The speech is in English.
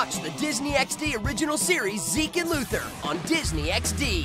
Watch the Disney XD original series Zeke and Luther on Disney XD.